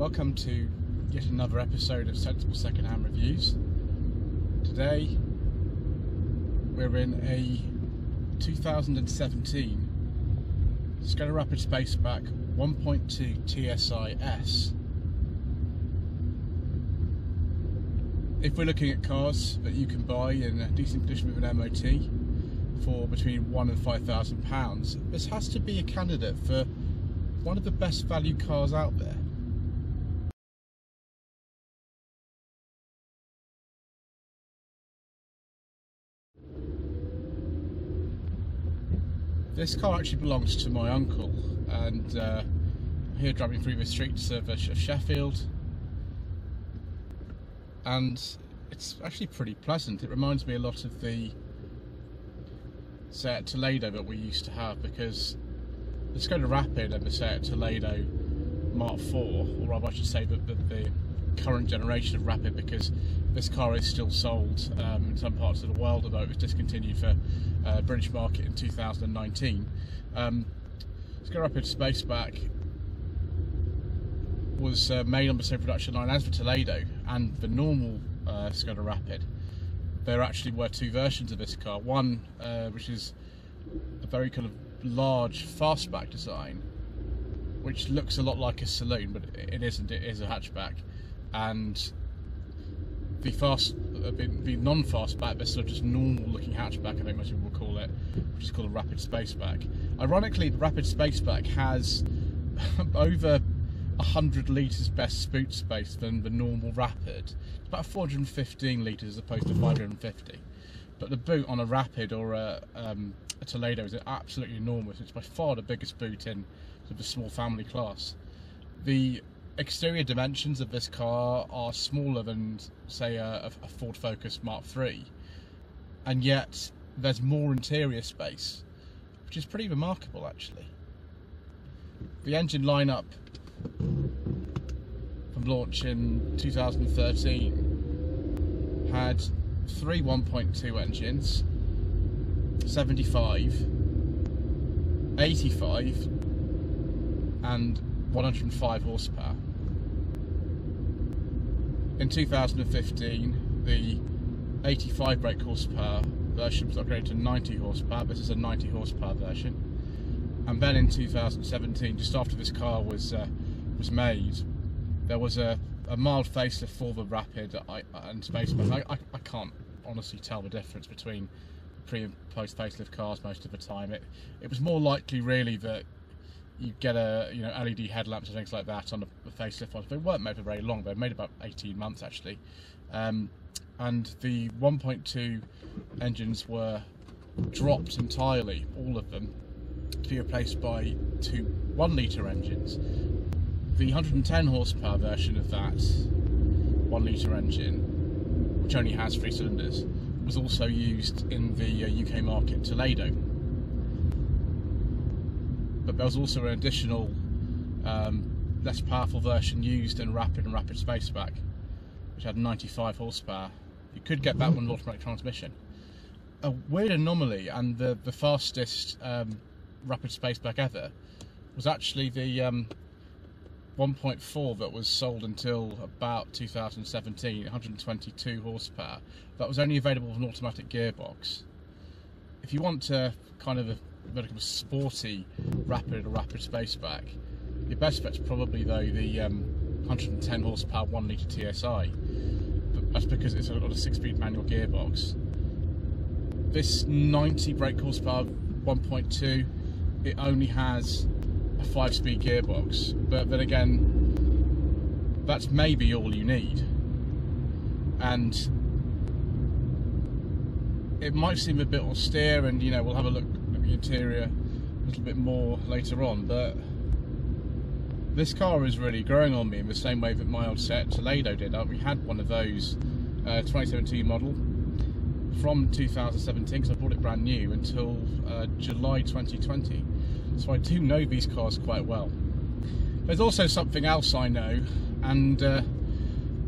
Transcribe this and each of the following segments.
Welcome to yet another episode of Sensible Secondhand Reviews. Today we're in a 2017 Skoda Rapid Spaceback 1.2 TSI-S. If we're looking at cars that you can buy in a decent condition with an MOT for between one and five thousand pounds, this has to be a candidate for one of the best value cars out there. This car actually belongs to my uncle, and uh, I'm here driving through the streets of, uh, Sheffield, and it's actually pretty pleasant. It reminds me a lot of the Seat Toledo that we used to have because the Skoda Rapid and the Seat Toledo Mark IV, or rather I should say that the, the current generation of Rapid because this car is still sold um, in some parts of the world, although it was discontinued for uh, British market in 2019. Um, Skoda Rapid Spaceback was uh, made on the same production line as the Toledo and the normal uh, Skoda Rapid. There actually were two versions of this car. One, uh, which is a very kind of large fastback design, which looks a lot like a saloon, but it isn't. It is a hatchback, and the fast, uh, the, non-fastback, the sort of just normal-looking hatchback, I think most people will call it, which is called a rapid spaceback. Ironically, the rapid spaceback has over 100 litres best boot space than the normal rapid. It's about 415 litres as opposed to 550. But the boot on a rapid or a, um, a Toledo is absolutely enormous. It's by far the biggest boot in sort of the small family class. The exterior dimensions of this car are smaller than, say, a, a Ford Focus Mark III, and yet there's more interior space, which is pretty remarkable actually. The engine lineup from launch in 2013 had three 1.2 engines, 75, 85, and 105 horsepower. In 2015, the 85 brake horsepower version was upgraded to 90 horsepower. This is a 90 horsepower version. And then in 2017, just after this car was uh, was made, there was a, a mild facelift for the Rapid and Spaceback. I, I, I can't honestly tell the difference between pre and post facelift cars most of the time. It it was more likely really that you get a you know LED headlamps and things like that on the, facelift ones. They weren't made for very long. They were made about 18 months actually, um, and the 1.2 engines were dropped entirely, all of them, to be replaced by two one litre engines. The 110 horsepower version of that one litre engine, which only has three cylinders, was also used in the uh, UK market Toledo but there was also an additional um, less powerful version used in Rapid and Rapid Spaceback, which had 95 horsepower. You could get that one with automatic transmission. A weird anomaly, and the, the fastest um, Rapid Spaceback ever was actually the um, 1.4 that was sold until about 2017, 122 horsepower. That was only available with an automatic gearbox. If you want to kind of a very kind of sporty rapid or rapid spaceback. Your best bet's probably though the um, 110 horsepower 1 litre TSI. But that's because it's got a six-speed manual gearbox. This 90 brake horsepower 1.2, it only has a five-speed gearbox. But then again, that's maybe all you need. And it might seem a bit austere, and you know we'll have a look the interior a little bit more later on, but this car is really growing on me in the same way that my old Seat Toledo did. Uh, we had one of those uh, 2017 model from 2017 because I bought it brand new until uh, July 2020. So I do know these cars quite well. There's also something else I know, and uh,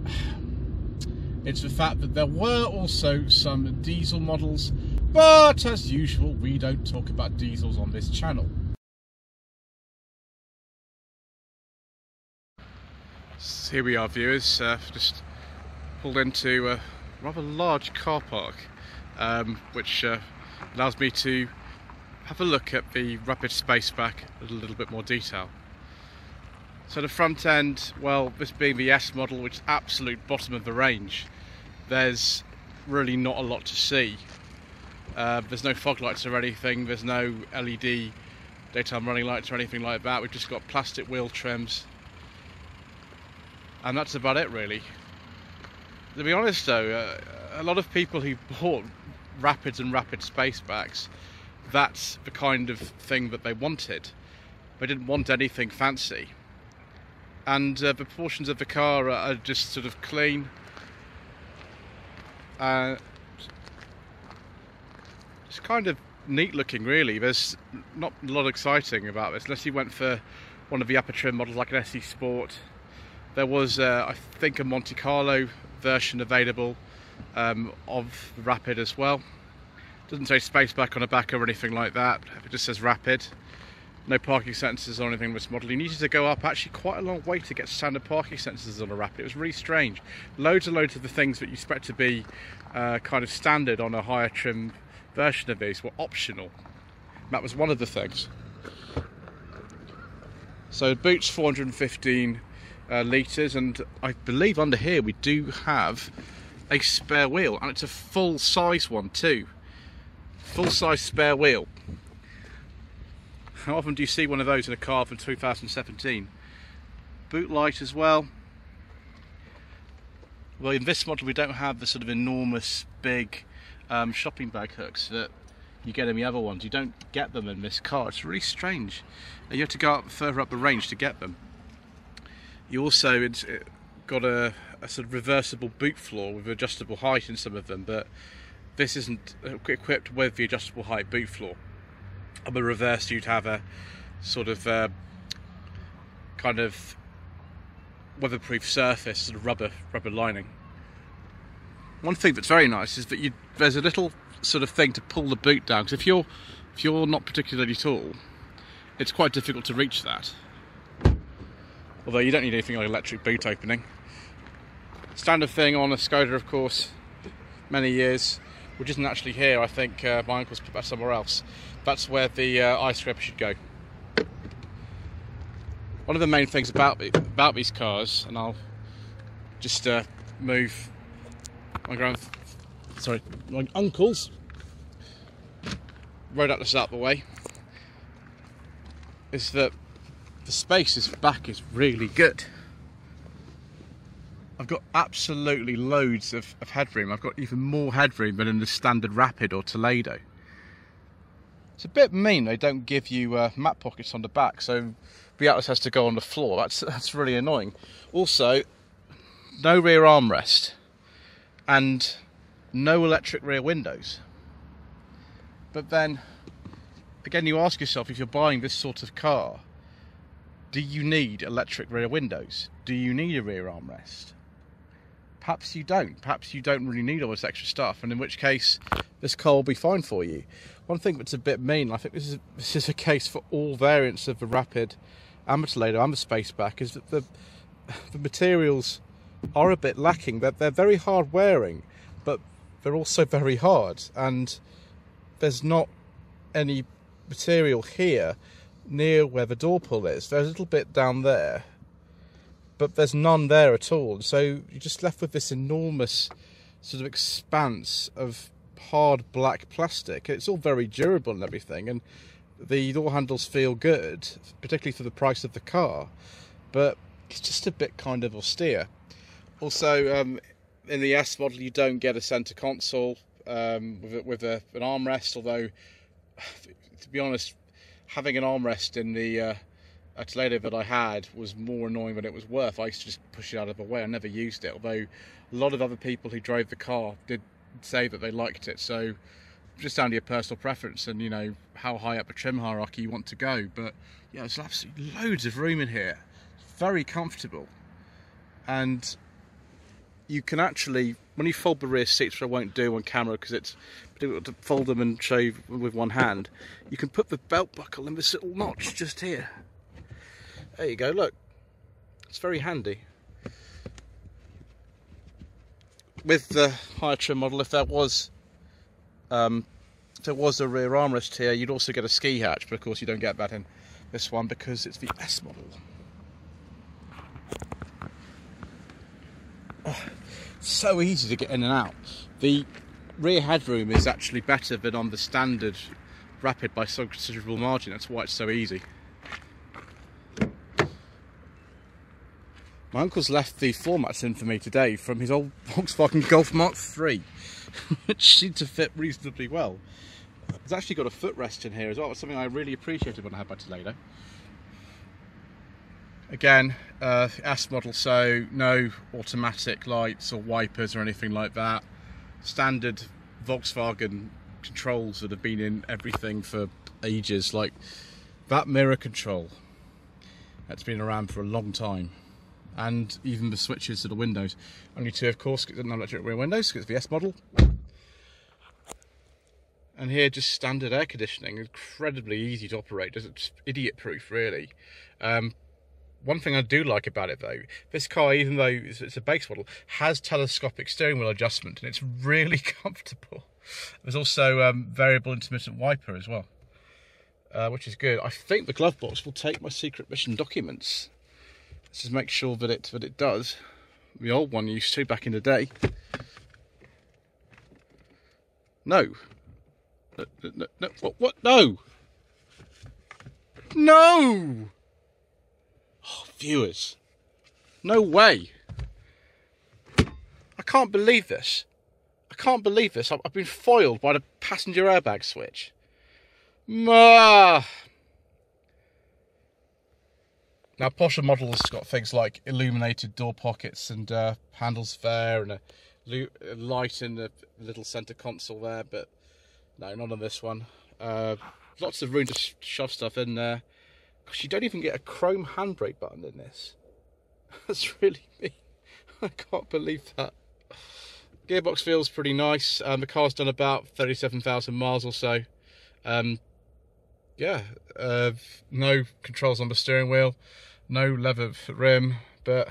it's the fact that there were also some diesel models, but as usual, we don't talk about diesels on this channel. So here we are, viewers. Uh, just pulled into a rather large car park, um, which uh, allows me to have a look at the Rapid Spaceback in a little bit more detail. So the front end, well, this being the S model, which is absolute bottom of the range, there's really not a lot to see. Uh, there's no fog lights or anything, there's no LED daytime running lights or anything like that. We've just got plastic wheel trims. And that's about it really. To be honest though, uh, a lot of people who bought Rapids and Rapid Spacebacks, that's the kind of thing that they wanted. They didn't want anything fancy. And uh, the portions of the car are just sort of clean. Uh, kind of neat looking really. There's not a lot exciting about this unless you went for one of the upper trim models like an SE Sport. There was, uh, I think, a Monte Carlo version available um, of Rapid as well. Doesn't say Spaceback on the back or anything like that. It just says Rapid. No parking sensors or anything with this model. You needed to go up actually quite a long way to get standard parking sensors on a Rapid. It was really strange. Loads and loads of the things that you expect to be uh, kind of standard on a higher trim version of these were optional. That was one of the things. So boots 415 uh, litres and I believe under here we do have a spare wheel and it's a full size one too. Full size spare wheel. How often do you see one of those in a car from 2017? Boot light as well. Well in this model we don't have the sort of enormous big um, shopping bag hooks that you get in the other ones. You don't get them in this car. It's really strange. You have to go up further up the range to get them. You also it's got a, a sort of reversible boot floor with adjustable height in some of them, but this isn't equipped with the adjustable height boot floor. On the reverse, you'd have a sort of uh, kind of weatherproof surface, sort of rubber rubber lining. One thing that's very nice is that you there's a little sort of thing to pull the boot down because if you're if you're not particularly tall, it's quite difficult to reach that. Although you don't need anything like electric boot opening. Standard thing on a Skoda, of course, many years, which isn't actually here. I think uh, my uncle's put that somewhere else. That's where the uh, ice scraper should go. One of the main things about about these cars, and I'll just uh, move my grand, sorry, my uncle's road atlas out the way, is that the space is back is really good. I've got absolutely loads of, of headroom. I've got even more headroom than in the standard Rapid or Toledo. It's a bit mean they don't give you uh, mat pockets on the back, so the Atlas has to go on the floor. That's that's really annoying. Also, no rear armrest and no electric rear windows. But then, again, you ask yourself if you're buying this sort of car, do you need electric rear windows? Do you need a rear armrest? Perhaps you don't. Perhaps you don't really need all this extra stuff, and in which case, this car will be fine for you. One thing that's a bit mean, I think this is this is a case for all variants of the Rapid Toledo and the Spaceback, is that the the materials are a bit lacking. They're, they're very hard wearing, but they're also very hard, and there's not any material here near where the door pull is. There's a little bit down there, but there's none there at all. So you're just left with this enormous sort of expanse of hard black plastic. It's all very durable and everything, and the door handles feel good, particularly for the price of the car, but it's just a bit kind of austere. Also, um, in the S model, you don't get a center console um, with, a, with a, an armrest, although, to be honest, having an armrest in the uh, Toledo that I had was more annoying than it was worth. I used to just push it out of the way. I never used it, although a lot of other people who drove the car did say that they liked it. So just down to your personal preference and you know how high up a trim hierarchy you want to go. But yeah, there's absolutely loads of room in here. very comfortable, and you can actually when you fold the rear seats, which I won't do on camera because it's difficult to fold them and show with one hand. You can put the belt buckle in this little notch just here. There you go. Look, it's very handy. With the higher trim model, if there was um, if there was a rear armrest here, you'd also get a ski hatch, but of course you don't get that in this one because it's the S model. Oh, so easy to get in and out. The rear headroom is actually better than on the standard Rapid by some considerable margin. That's why it's so easy. My uncle's left the floor mats in for me today from his old Volkswagen Golf Mark 3, which seemed to fit reasonably well. It's actually got a footrest in here as well. Something I really appreciated when I had my Toledo. Again, uh, S model, so no automatic lights or wipers or anything like that. Standard Volkswagen controls that have been in everything for ages, like that mirror control. That's been around for a long time. And even the switches to the windows. Only two, of course, because no electric rear windows, because it's the S model. And here, just standard air conditioning, incredibly easy to operate. It's idiot proof, really. Um, one thing I do like about it though, this car, even though it's a base model, has telescopic steering wheel adjustment and it's really comfortable. There's also um, variable intermittent wiper as well, uh, which is good. I think the glove box will take my secret mission documents. Let's just make sure that it that it does. The old one used to back in the day. No. No, no, no what, what? No! No! Viewers. No way. I can't believe this. I can't believe this. I've been foiled by the passenger airbag switch. Now, Porsche models got things like illuminated door pockets and uh, handles there and a light in the little centre console there, but no, not on this one. Uh, lots of room to shove stuff in there. You don't even get a chrome handbrake button in this. That's really me. I can't believe that. Gearbox feels pretty nice. Um, the car's done about 37,000 miles or so. Um, yeah, uh, no controls on the steering wheel, no leather rim, but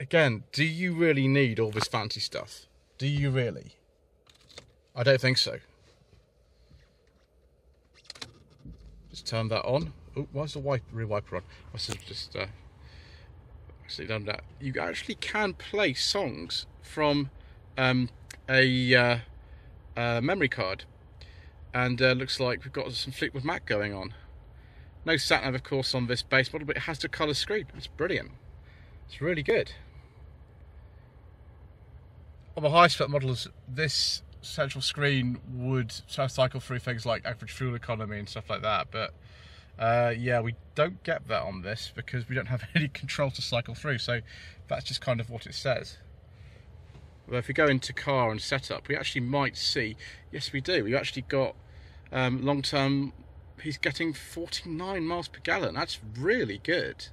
again, do you really need all this fancy stuff? Do you really? I don't think so. Just turn that on. Oh, why's the wiper, rear wiper on? I must have just uh, actually done that. You actually can play songs from um, a uh, uh, memory card. And uh, looks like we've got some Fleetwood Mac going on. No sat nav, of course, on this base model, but it has the colour screen. It's brilliant. It's really good. On the high spec models, this central screen would cycle through things like average fuel economy and stuff like that, but uh, yeah, we don't get that on this because we don't have any control to cycle through, so that's just kind of what it says. Well, if we go into car and setup, we actually might see, yes we do, we've actually got um, long-term, he's getting 49 miles per gallon, that's really good.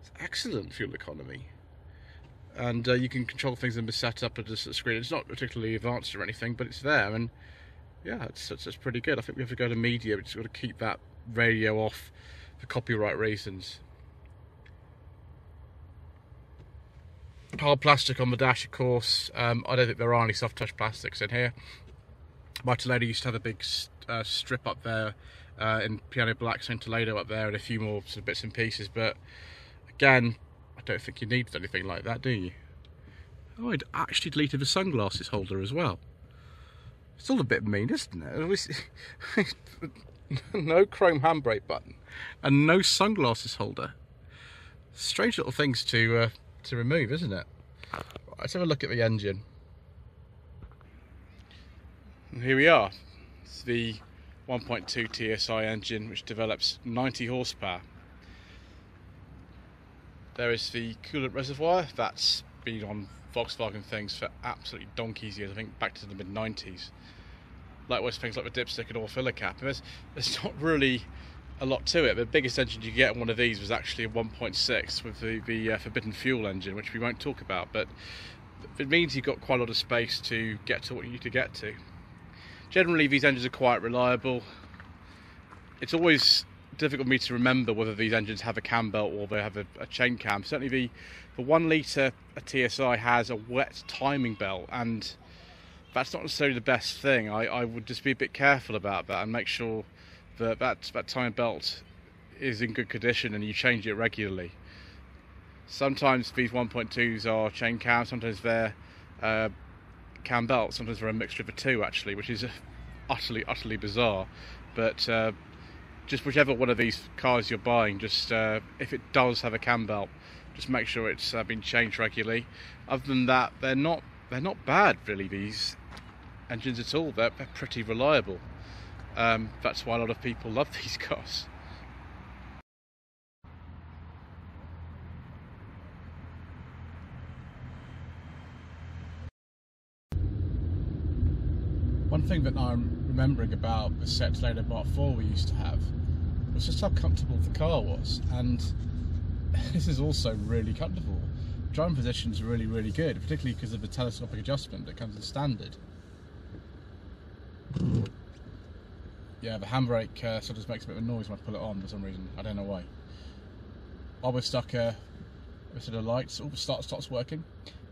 It's excellent fuel economy. And uh, you can control things in the setup of the screen. It's not particularly advanced or anything, but it's there, and yeah, it's, it's, it's pretty good. I think we have to go to media, we just got to keep that radio off for copyright reasons. Hard plastic on the dash, of course. Um, I don't think there are any soft touch plastics in here. My Toledo used to have a big uh, strip up there uh, in piano black, Seat Toledo up there, and a few more sort of bits and pieces. But again, I don't think you need anything like that, do you? Oh, I'd actually deleted the sunglasses holder as well. It's all a bit mean, isn't it? no chrome handbrake button, and no sunglasses holder. Strange little things to uh, to remove, isn't it? Right, let's have a look at the engine. And here we are. It's the 1.2 TSI engine which develops 90 horsepower. There is the coolant reservoir that's been on Volkswagen things for absolutely donkey's years, I think back to the mid 90s. Likewise, things like the dipstick and oil filler cap. There's, there's not really a lot to it. The biggest engine you get in one of these was actually a 1.6 with the, the uh, Forbidden Fuel engine, which we won't talk about, but it means you've got quite a lot of space to get to what you need to get to. Generally, these engines are quite reliable. It's always difficult for me to remember whether these engines have a cam belt or they have a, a chain cam. Certainly, the, the one litre a TSI has a wet timing belt, and that's not necessarily the best thing. I, I would just be a bit careful about that and make sure that that, that timing belt is in good condition and you change it regularly. Sometimes these 1.2s are chain cam, sometimes they're uh, cam belt, sometimes they're a mixture of the two actually, which is utterly, utterly bizarre. But uh, just whichever one of these cars you're buying, just uh, if it does have a cam belt, just make sure it's uh, been changed regularly. Other than that, they're not they're not bad really. These engines at all. They're, they're pretty reliable. Um, that's why a lot of people love these cars. One thing that I'm remembering about the Seat Toledo Mark 4 we used to have was just how comfortable the car was, and this is also really comfortable. Driving position is really, really good, particularly because of the telescopic adjustment that comes as standard. Yeah, the handbrake uh, sort of makes a bit of a noise when I pull it on for some reason. I don't know why. While we're stuck uh, with sort of lights, all the start stops working.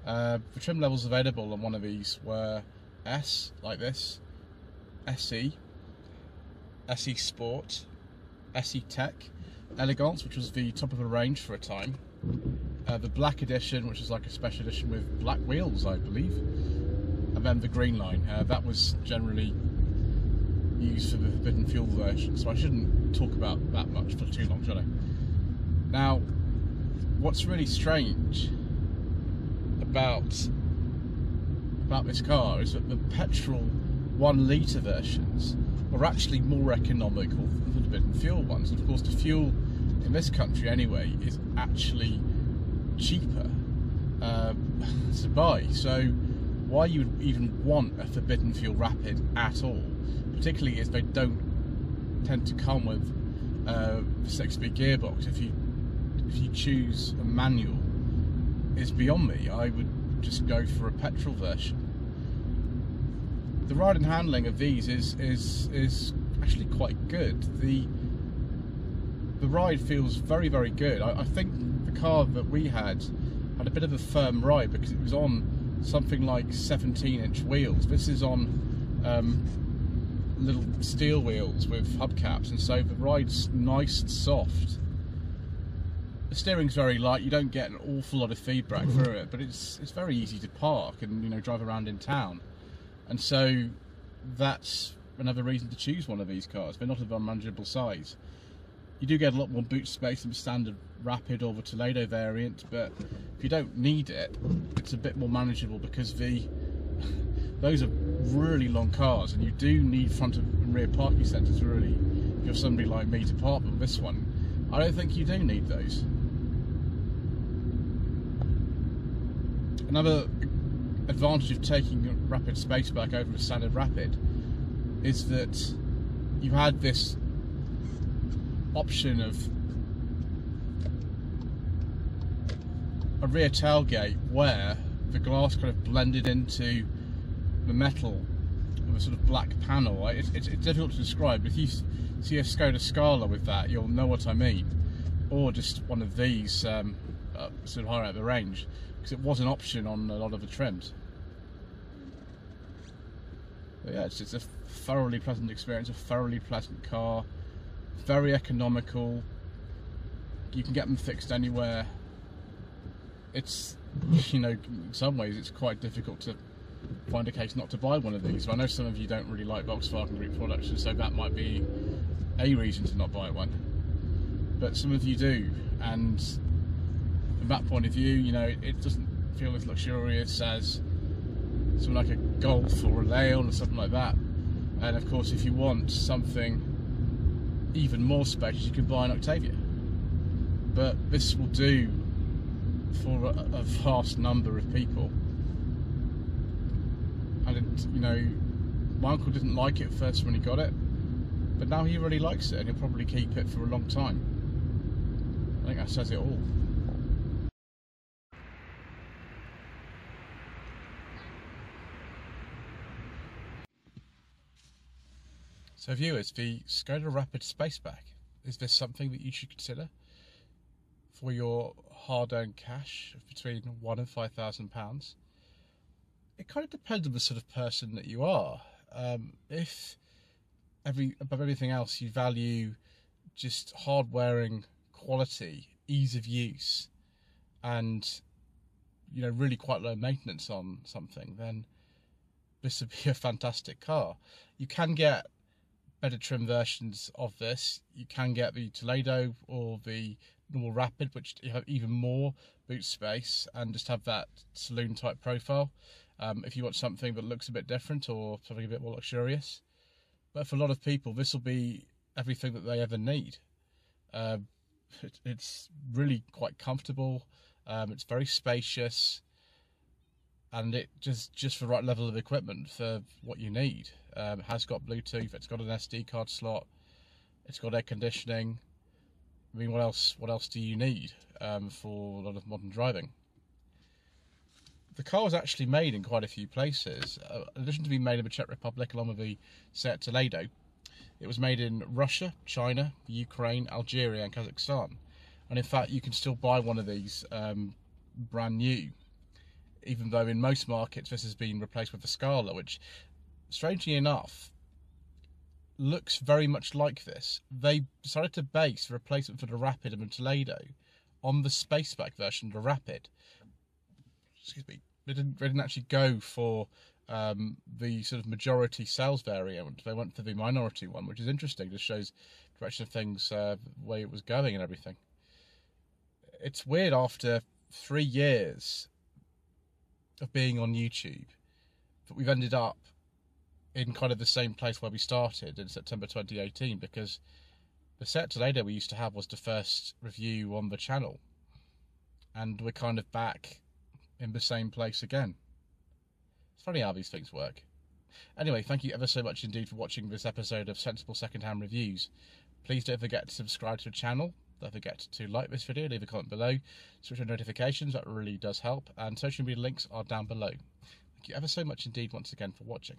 Uh, the trim levels available on one of these were S, like this, SE, SE Sport, SE Tech, Elegance, which was the top of the range for a time, uh, the Black Edition, which is like a special edition with black wheels, I believe, and then the Green Line. Uh, that was generally used for the Forbidden Fuel version, so I shouldn't talk about that much for too long, should I? Now, what's really strange about about this car is that the petrol one litre versions are actually more economical than the Forbidden Fuel ones. And of course, the fuel in this country anyway is actually cheaper uh, to buy. So why you would even want a Forbidden Fuel Rapid at all, particularly as they don't tend to come with uh, a six-speed gearbox. If you if you choose a manual, is beyond me. I would just go for a petrol version. The ride and handling of these is is is actually quite good. The the ride feels very very good. I, I think the car that we had had a bit of a firm ride because it was on something like 17 inch wheels. This is on um, little steel wheels with hubcaps and so the ride's nice and soft. The steering's very light, you don't get an awful lot of feedback mm-hmm. through it, but it's it's very easy to park and you know drive around in town. And so that's another reason to choose one of these cars. They're not of unmanageable size. You do get a lot more boot space than the standard Rapid or the Toledo variant, but if you don't need it, it's a bit more manageable because the those are really long cars and you do need front and rear parking sensors really if you're somebody like me to park with this one. I don't think you do need those. Another advantage of taking Rapid Spaceback over a standard Rapid is that you had this option of a rear tailgate where the glass kind of blended into the metal with a sort of black panel. It's, it's, it's difficult to describe, but if you see a Skoda Scala with that, you'll know what I mean. Or just one of these um, uh, sort of higher out the range, because it was an option on a lot of the trims. But yeah, it's, it's a thoroughly pleasant experience, a thoroughly pleasant car, very economical. You can get them fixed anywhere. It's, you know, in some ways it's quite difficult to find a case not to buy one of these. But I know some of you don't really like Volkswagen Group products, so that might be a reason to not buy one. But some of you do, and from that point of view, you know, it doesn't feel as luxurious as something like a Golf or a Leon or something like that. And of course, if you want something even more spacious, you can buy an Octavia. But this will do for a vast number of people. And you know, my uncle didn't like it first when he got it, but now he really likes it and he'll probably keep it for a long time. I think that says it all. So viewers, the Skoda Rapid Spaceback, is this something that you should consider for your hard-earned cash of between one and five thousand pounds? It kind of depends on the sort of person that you are. Um, if every above everything else you value just hard wearing quality, ease of use, and you know really quite low maintenance on something, then this would be a fantastic car. You can get better trim versions of this. You can get the Toledo or the normal Rapid, which have even more boot space and just have that saloon type profile. Um, if you want something that looks a bit different or something a bit more luxurious. But for a lot of people, this will be everything that they ever need. Uh, it, it's really quite comfortable. Um, it's very spacious and it just just the right level of equipment for what you need. Um, it has got Bluetooth. It's got an SD card slot. It's got air conditioning. I mean, what else? What else do you need um, for a lot of modern driving? The car was actually made in quite a few places. Uh, in addition to being made in the Czech Republic, along with the Seat Toledo, it was made in Russia, China, Ukraine, Algeria, and Kazakhstan. And in fact, you can still buy one of these um, brand new even though in most markets this has been replaced with the Scala, which, strangely enough, looks very much like this. They decided to base the replacement for the Rapid and the Toledo on the Spaceback version, of the Rapid. Excuse me. They didn't, they didn't actually go for um, the sort of majority sales variant. They went for the minority one, which is interesting. Just shows direction of things, uh, way it was going and everything. It's weird after three years of being on YouTube, that we've ended up in kind of the same place where we started in September 2018 because the Seat Toledo we used to have was the first review on the channel, and we're kind of back in the same place again. It's funny how these things work. Anyway, thank you ever so much indeed for watching this episode of Sensible Secondhand Reviews. Please don't forget to subscribe to the channel don't forget to like this video, leave a comment below, switch on notifications, that really does help, and social media links are down below. Thank you ever so much indeed once again for watching.